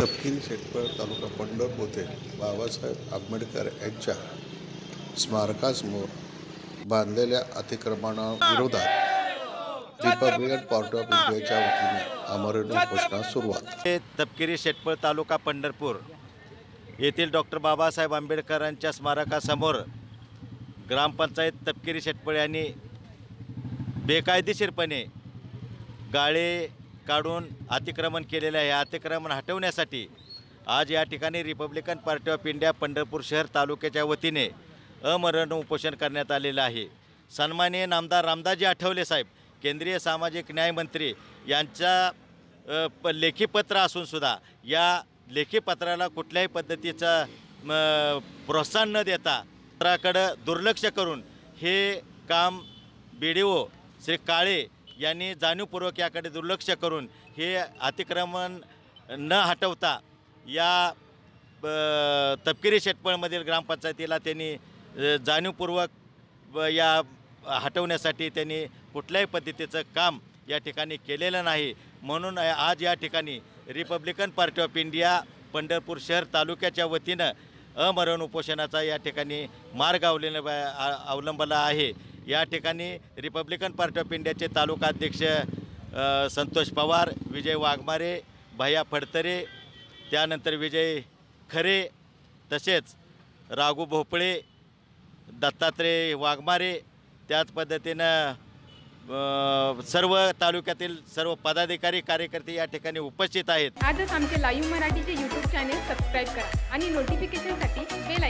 तपकिरी शेटपळ तालुका पंढरपूर येथे बाबासाहेब आंबेडकर यांच्या स्मारकासमोर बांधलेल्या अतिक्रमणाविरोधात रिपब्लिकन पार्टी ऑफ इंडियाच्या वतीने आमरण उपोषणास सुरुवात. हे तपकिरी शेटपळ तालुका पंढरपूर येथील डॉक्टर बाबासाहेब आंबेडकरांच्या स्मारकासमोर ग्रामपंचायत तपकिरी शेटपळ यांनी बेकायदेशीरपणे गाळे काढून अतिक्रमण केलेलं आहे. अतिक्रमण हटवण्यासाठी आज या ठिकाणी Republican Party of India Pandharpur शहर तालुक्याच्या वतीने अमरण उपोषण करण्यात आलेलं आहे. सन्माननीय नामदार रामदासजी आठवले साहेब केंद्रीय सामाजिक न्यायमंत्री यांच्या प लेखी पत्र असूनसुद्धा या लेखी पत्राला कुठल्याही पद्धतीचं म, प्रोत्साहन न देता पत्राकडं दुर्लक्ष करून हे काम बी डी ओ श्री काळे यांनी जाणीवपूर्वक याकडे दुर्लक्ष करून हे अतिक्रमण न हटवता या तपकिरी शेटपळमधील ग्रामपंचायतीला त्यांनी जाणीवपूर्वक या हटवण्यासाठी त्यांनी कुठल्याही पद्धतीचं काम या ठिकाणी केलेलं नाही. म्हणून आज या ठिकाणी Republican Party of India Pandharpur शहर तालुक्याच्या वतीनं अमरण उपोषणाचा या ठिकाणी मार्ग अवलंब अवलंबला आहे. या ठिकाणी रिपब्लिकन पार्टी ऑफ इंडियाचे तालुका अध्यक्ष संतोष पवार विजय वाघमारे भैया फडतरे त्यानंतर विजय खरे तसेच राघू भोपळे दत्तात्रय वाघमारे त्याच पद्धतीनं सर्व तालुक्यातील सर्व पदाधिकारी कार्यकर्ते या ठिकाणी उपस्थित आहेत. आजच आमचे लाईव्ह मराठीचे यूट्यूब चॅनेल सबस्क्राईब करा आणि नोटिफिकेशनसाठी बेल